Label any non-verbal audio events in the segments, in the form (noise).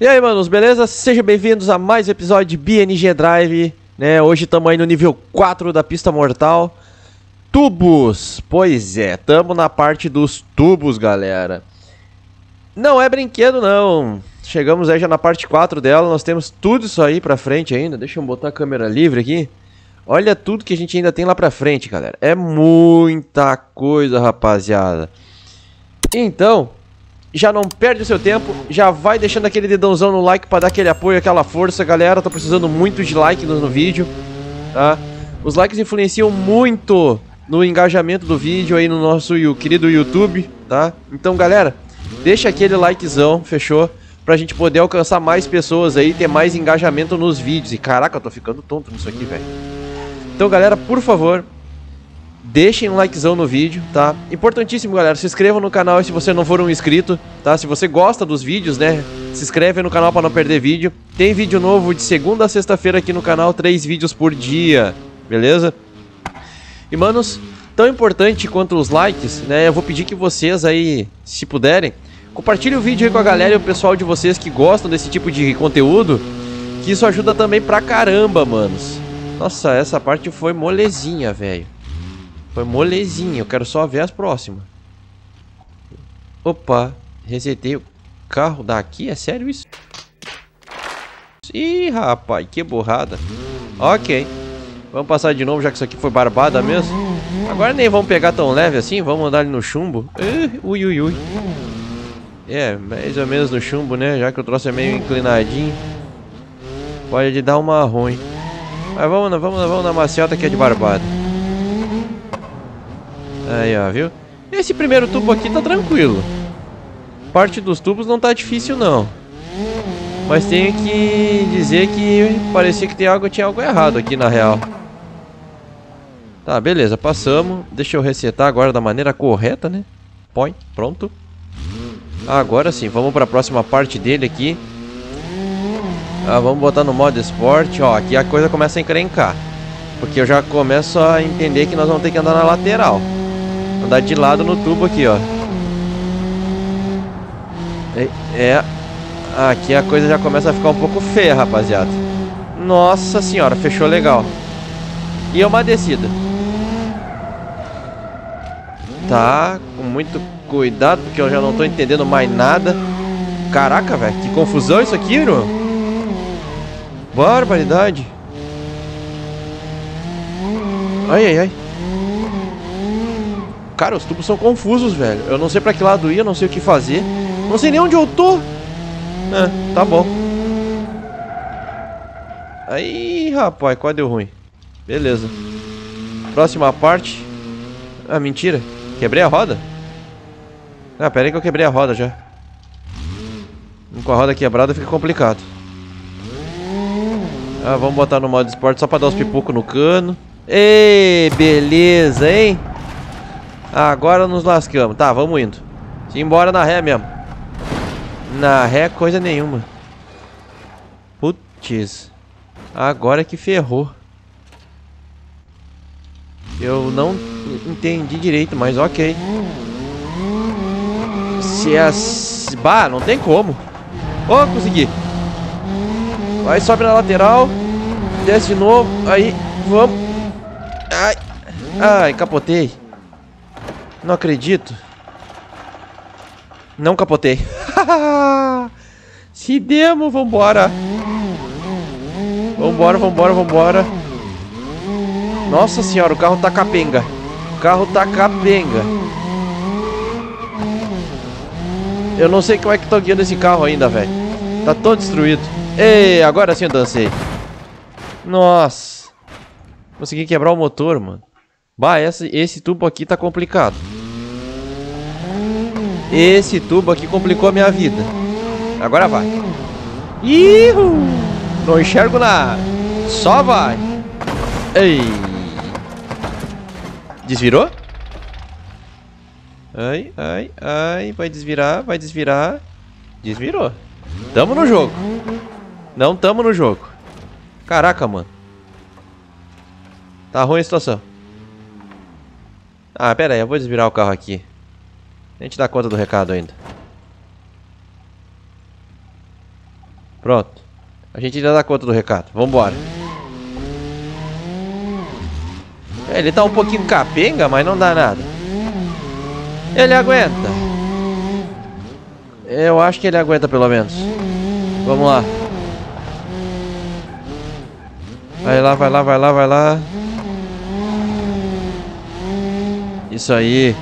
E aí, manos, beleza? Sejam bem-vindos a mais um episódio de BNG Drive, né? Hoje estamos aí no nível 4 da pista mortal. Tubos! Pois é, estamos na parte dos tubos, galera. Não é brinquedo, não. Chegamos aí já na parte 4 dela, nós temos tudo isso aí pra frente ainda. Deixa eu botar a câmera livre aqui. Olha tudo que a gente ainda tem lá pra frente, galera. É muita coisa, rapaziada. Então, já não perde o seu tempo, já vai deixando aquele dedãozão no like para dar aquele apoio, aquela força, galera. Tô precisando muito de like no, no vídeo, tá? Os likes influenciam muito no engajamento do vídeo aí no nosso querido YouTube, tá? Então, galera, deixa aquele likezão, fechou? Pra gente poder alcançar mais pessoas aí, ter mais engajamento nos vídeos. E caraca, eu tô ficando tonto nisso aqui, velho. Então, galera, por favor, deixem um likezão no vídeo, tá? Importantíssimo, galera, se inscrevam no canal se você não for um inscrito, tá? Se você gosta dos vídeos, né, se inscreve no canal para não perder vídeo. Tem vídeo novo de segunda a sexta-feira aqui no canal, três vídeos por dia, beleza? E, manos, tão importante quanto os likes, né, eu vou pedir que vocês aí, se puderem, compartilhem o vídeo aí com a galera e o pessoal de vocês que gostam desse tipo de conteúdo, que isso ajuda também pra caramba, manos. Nossa, essa parte foi molezinha, velho. Foi molezinha, eu quero só ver as próximas. Opa, resetei o carro daqui, é sério isso? Ih, rapaz, que borrada. Ok, vamos passar de novo, já que isso aqui foi barbada mesmo. Agora nem vamos pegar tão leve assim, vamos andar ali no chumbo. Uh, ui, ui, ui. É, mais ou menos no chumbo, né? Já que o troço é meio inclinadinho. Pode dar uma ruim. Mas vamos, vamos, vamos na maciota que é de barbada. Aí, ó, viu? Esse primeiro tubo aqui tá tranquilo. Parte dos tubos não tá difícil, não. Mas tenho que dizer que parecia que tem algo, tinha algo errado aqui, na real. Tá, beleza, passamos. Deixa eu resetar agora da maneira correta, né? Põe, pronto. Agora sim, vamos para a próxima parte dele aqui. Ah, vamos botar no modo esporte, ó, aqui a coisa começa a encrencar. Porque eu já começo a entender que nós vamos ter que andar na lateral. Andar de lado no tubo aqui, ó. É, é. Aqui a coisa já começa a ficar um pouco feia, rapaziada. Nossa senhora, fechou legal. E é uma descida. Tá, com muito cuidado, porque eu já não tô entendendo mais nada. Caraca, velho, que confusão isso aqui, irmão. Barbaridade. Ai, ai, ai. Cara, os tubos são confusos, velho. Eu não sei pra que lado ir, eu não sei o que fazer. Não sei nem onde eu tô. É, tá bom. Aí, rapaz, quase deu ruim. Beleza. Próxima parte. Ah, mentira. Quebrei a roda? Ah, pera aí que eu quebrei a roda já. Com a roda quebrada fica complicado. Ah, vamos botar no modo esporte só pra dar os pipocos no cano. Ei, beleza, hein? Agora nos lascamos. Tá, vamos indo. Embora na ré mesmo. Na ré coisa nenhuma. Putz. Agora que ferrou. Eu não entendi direito, mas ok. Se é... Bah, não tem como. Oh, consegui. Vai, sobe na lateral. Desce de novo. Aí, vamos. Ai. Ai, capotei. Não acredito. Não capotei. (laughs) Se demos, vambora. Vambora, vambora, vambora. Nossa senhora, o carro tá capenga. O carro tá capenga. Eu não sei como é que tô guiando esse carro ainda, velho. Tá todo destruído. Ei, agora sim eu dancei. Nossa. Consegui quebrar o motor, mano. Bah, esse, esse tubo aqui tá complicado. Esse tubo aqui complicou a minha vida. Agora vai. Ihu! Não enxergo nada. Só vai. Ei. Desvirou? Ai, ai, ai. Vai desvirar, vai desvirar. Desvirou. Tamo no jogo. Não tamo no jogo. Caraca, mano. Tá ruim a situação. Ah, pera aí, eu vou desvirar o carro aqui. A gente dá conta do recado ainda. Pronto. A gente ainda dá conta do recado. Vambora. É, ele tá um pouquinho capenga, mas não dá nada. Ele aguenta. Eu acho que ele aguenta pelo menos. Vamos lá. Vai lá, vai lá, vai lá, vai lá. Isso aí.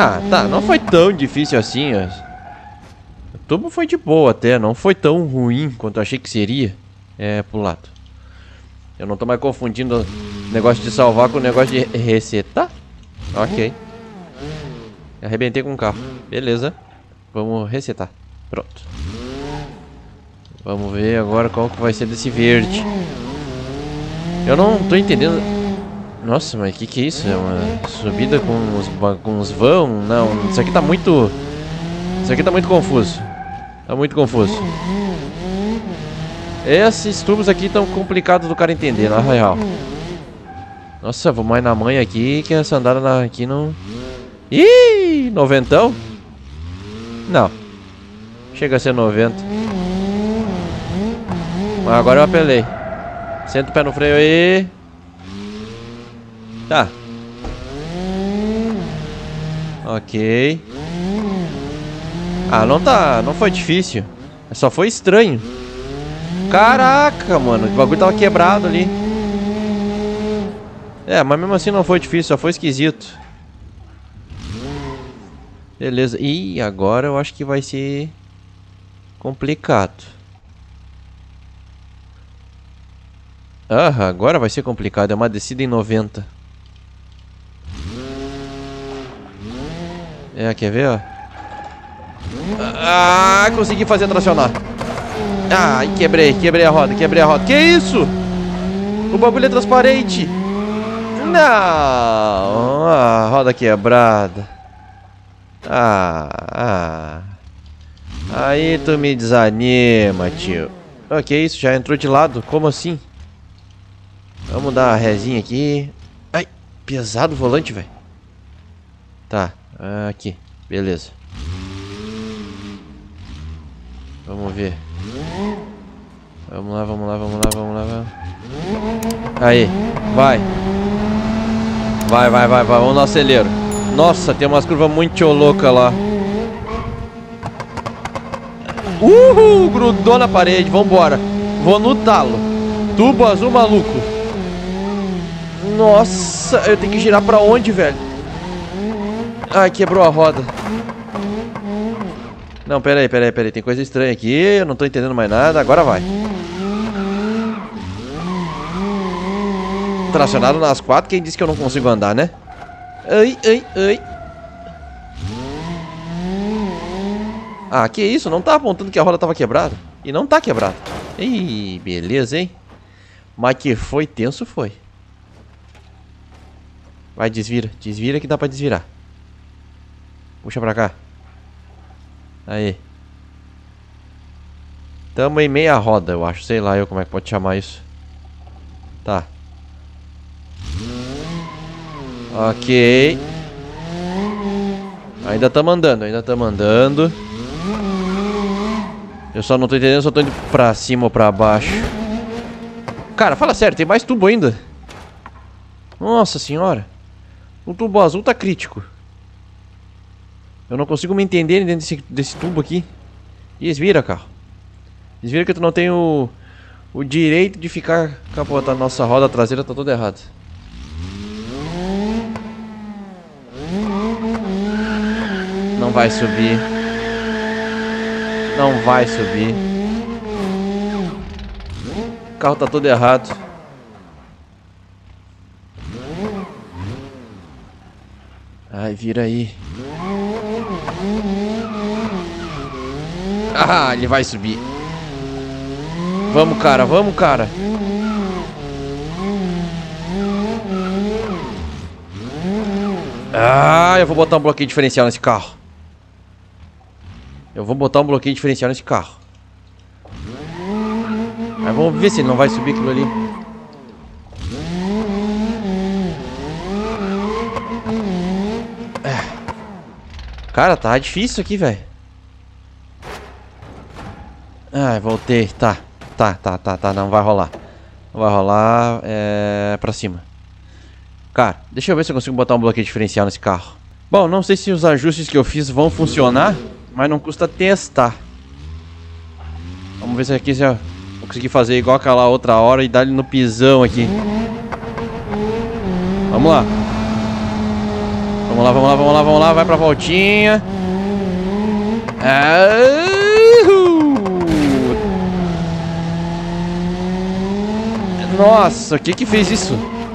Ah, tá. Não foi tão difícil assim. O tubo foi de boa até. Não foi tão ruim quanto eu achei que seria. É, pro lado. Eu não tô mais confundindo o negócio de salvar com o negócio de resetar. Ok. Arrebentei com o carro. Beleza. Vamos resetar. Pronto. Vamos ver agora qual que vai ser desse verde. Eu não tô entendendo... Nossa, mas que que é isso? É uma subida com os, com os vão? Não, isso aqui tá muito... Isso aqui tá muito confuso. Tá muito confuso. Esses tubos aqui estão complicados do cara entender, na real. Nossa, vou mais na mãe aqui que essa andada aqui não... Ih, noventão? Não. Chega a ser 90. Mas agora eu apelei. Senta o pé no freio aí. Tá. Ok. Ah, não tá... Não foi difícil. Só foi estranho. Caraca, mano. O bagulho tava quebrado ali. É, mas mesmo assim não foi difícil. Só foi esquisito. Beleza. E agora eu acho que vai ser... Complicado. Ah, agora vai ser complicado. É uma descida em 90. É, quer ver, ó? Ah, consegui fazer tracionar. Ai, quebrei, quebrei a roda, quebrei a roda. Que isso? O bagulho é transparente. Não. Ah, roda quebrada. Ah, ah. Aí tu me desanima, tio. O que isso? Já entrou de lado? Como assim? Vamos dar uma rezinha aqui. Ai, pesado o volante, velho. Tá, aqui. Beleza. Vamos ver. Vamos lá, vamos lá, vamos lá, vamos lá. Vamos. Aí, vai. Vai, vai, vai, vai. Vamos no acelero. Nossa, tem umas curvas muito loucas lá. Uhul, grudou na parede, vambora. Vou no talo. Tubo azul maluco. Nossa, eu tenho que girar pra onde, velho? Ai, quebrou a roda. Não, pera aí, pera aí, pera aí. Tem coisa estranha aqui. Eu não tô entendendo mais nada. Agora vai. Tracionado nas quatro. Quem disse que eu não consigo andar, né? Ai, ai, ai. Ah, que isso? Não tá apontando que a roda tava quebrada. E não tá quebrada. Ih, beleza, hein? Mas que foi tenso, foi. Vai, desvira. Desvira que dá pra desvirar. Puxa pra cá. Aí. Tamo em meia roda, eu acho. Sei lá eu como é que pode chamar isso. Tá. Ok. Ainda tá mandando, ainda tá mandando. Eu só não tô entendendo eu tô indo pra cima ou pra baixo. Cara, fala sério, tem mais tubo ainda. Nossa senhora. O tubo azul tá crítico. Eu não consigo me entender dentro desse, desse tubo aqui. Desvira, carro. Desvira que tu não tem o, o direito de ficar capotando. Nossa roda traseira tá toda errada. Não vai subir. Não vai subir. O carro tá todo errado. Ai, vira aí. Ah, ele vai subir. Vamos, cara, vamos, cara. Ah, eu vou botar um bloqueio diferencial nesse carro. Eu vou botar um bloqueio diferencial nesse carro. Mas vamos ver se ele não vai subir aquilo ali. É. Cara, tá difícil aqui, velho. Ai, voltei. Tá. Tá, tá, tá, tá. Não vai rolar. Não vai rolar. É. pra cima. Cara, deixa eu ver se eu consigo botar um bloqueio diferencial nesse carro. Bom, não sei se os ajustes que eu fiz vão funcionar, mas não custa testar. Vamos ver se aqui se eu conseguir fazer igual aquela outra hora e dar ele no pisão aqui. Vamos lá. Vamos lá, vamos lá, vamos lá, vamos lá. Vai pra voltinha. Nossa, o que que fez isso?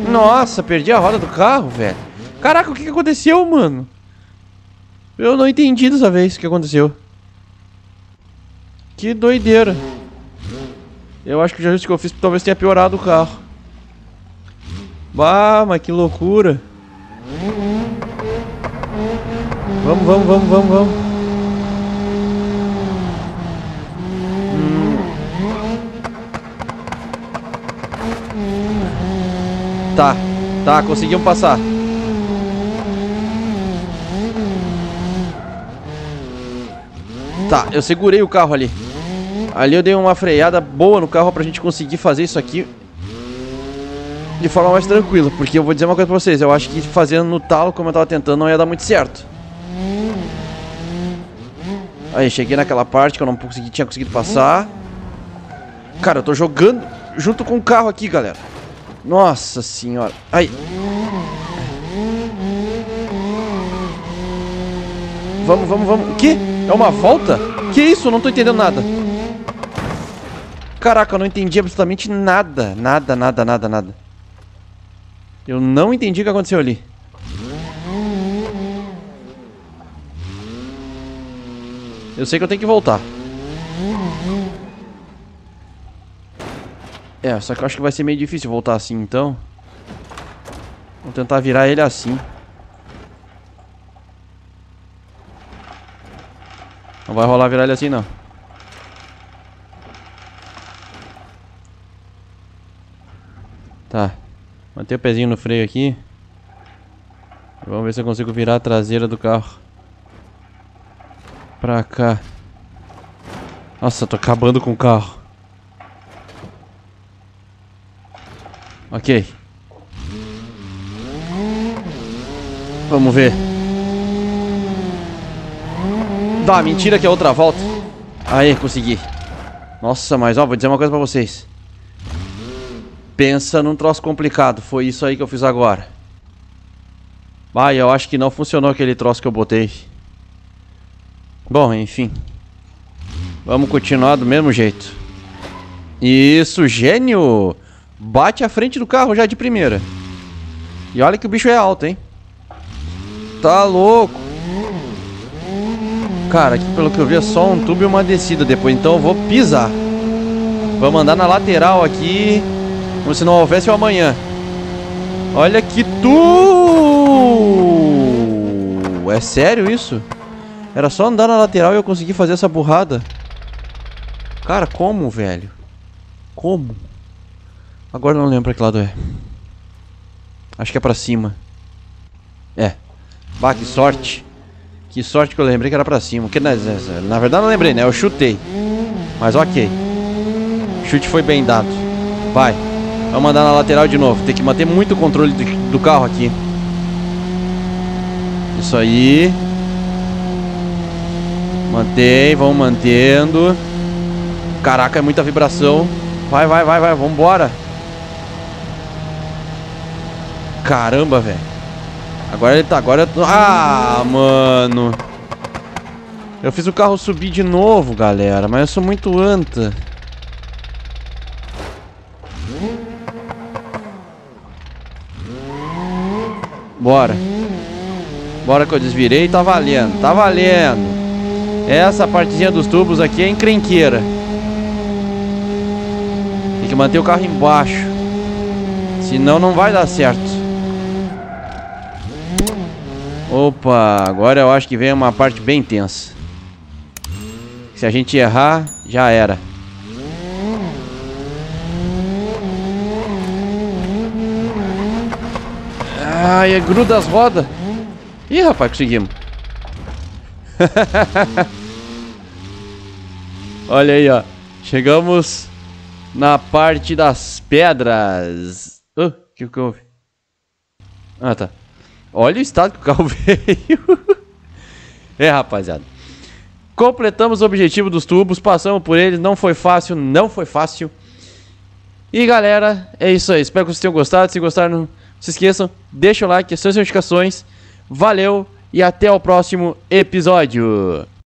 Nossa, perdi a roda do carro, velho. Caraca, o que que aconteceu, mano? Eu não entendi dessa vez o que aconteceu. Que doideira. Eu acho que o ajuste que eu fiz talvez tenha piorado o carro. Bah, mas que loucura. Vamos, vamos, vamos, vamos, vamos. Tá, tá, conseguimos passar. Tá, eu segurei o carro ali. Ali eu dei uma freada boa no carro pra gente conseguir fazer isso aqui de forma mais tranquila. Porque eu vou dizer uma coisa pra vocês, eu acho que fazendo no talo como eu tava tentando não ia dar muito certo. Aí, cheguei naquela parte que eu não consegui, tinha conseguido passar. Cara, eu tô jogando junto com o carro aqui, galera. Nossa senhora. Aí. Vamos, vamos, vamos. O quê? É uma volta? Que isso? Eu não tô entendendo nada. Caraca, eu não entendi absolutamente nada. Nada, nada, nada, nada. Eu não entendi o que aconteceu ali. Eu sei que eu tenho que voltar. É, só que eu acho que vai ser meio difícil voltar assim, então. Vou tentar virar ele assim. Não vai rolar virar ele assim, não. Tá. Manter o pezinho no freio aqui. Vamos ver se eu consigo virar a traseira do carro. Pra cá. Nossa, tô acabando com o carro. Ok. Vamos ver. Dá, mentira que é outra volta. Aí, consegui. Nossa, mas ó, vou dizer uma coisa pra vocês. Pensa num troço complicado. Foi isso aí que eu fiz agora. Vai, eu acho que não funcionou aquele troço que eu botei. Bom, enfim. Vamos continuar do mesmo jeito. Isso, gênio! Bate a frente do carro já de primeira. E olha que o bicho é alto, hein? Tá louco. Cara, aqui pelo que eu vi é só um tubo e uma descida depois. Então eu vou pisar. Vamos andar na lateral aqui. Como se não houvesse o amanhã. Olha que tu! É sério isso? Era só andar na lateral e eu consegui fazer essa burrada? Cara, como, velho? Como? Agora não lembro pra que lado é. Acho que é pra cima. É. Bah, que sorte. Que sorte que eu lembrei que era pra cima. Que, na, na verdade não lembrei, né? Eu chutei. Mas ok. O chute foi bem dado. Vai. Vamos andar na lateral de novo. Tem que manter muito o controle do, do carro aqui. Isso aí. Mantém, vamos mantendo. Caraca, é muita vibração. Vai, vai, vai, vai, vambora. Caramba, velho. Agora ele tá, agora... Ah, mano. Eu fiz o carro subir de novo, galera. Mas eu sou muito anta. Bora. Bora que eu desvirei, tá valendo, tá valendo. Essa partezinha dos tubos aqui é encrenqueira. Tem que manter o carro embaixo. Senão não vai dar certo. Opa, agora eu acho que vem uma parte bem tensa. Se a gente errar, já era. Ai, é gruda as rodas. Ih, rapaz, conseguimos. (laughs) Olha aí, ó. Chegamos na parte das pedras. O uh, que que houve? Ah, tá. Olha o estado que o carro (laughs) veio. é, rapaziada. Completamos o objetivo dos tubos, passamos por eles, não foi fácil, não foi fácil. E galera, é isso aí. Espero que vocês tenham gostado. Se gostaram, não se esqueçam, deixa o like, as suas notificações. Valeu e até o próximo episódio.